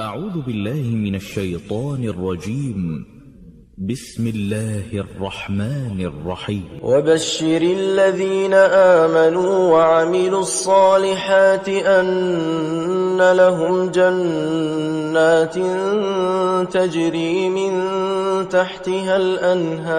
أعوذ بالله من الشيطان الرجيم. بسم الله الرحمن الرحيم. وبشر الذين آمنوا وعملوا الصالحات أن لهم جنات تجري من تحتها الأنهار.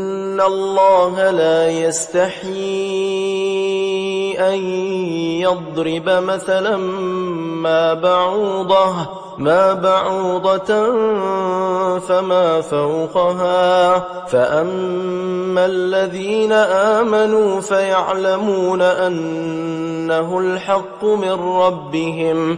الله لا يستحيي أن يضرب مثلا ما بعوضة ما بعوضة فما فوقها. فأما الذين آمنوا فيعلمون أنه الحق من ربهم.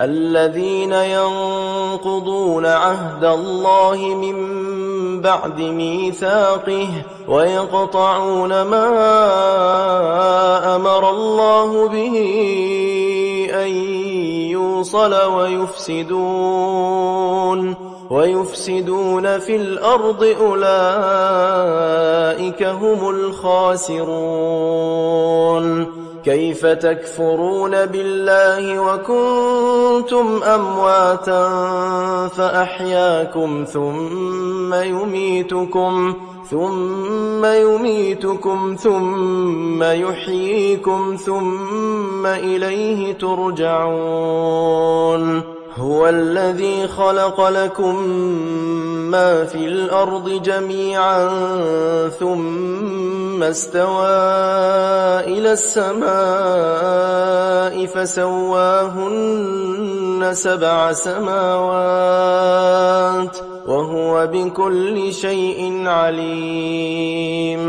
الذين ينقضون عهد الله من بعد ميثاقه ويقطعون ما أمر الله به أن يوصل ويفسدون ويفسدون في الأرض أولئك هم الخاسرون كيف تكفرون بالله وكنتم أمواتا فأحياكم ثم يميتكم ثم يميتكم ثم يحييكم ثم إليه ترجعون الذي خلق لكم ما في الأرض جميعا ثم استوى إلى السماء فسواهن سبع سماوات وهو بكل شيء عليم.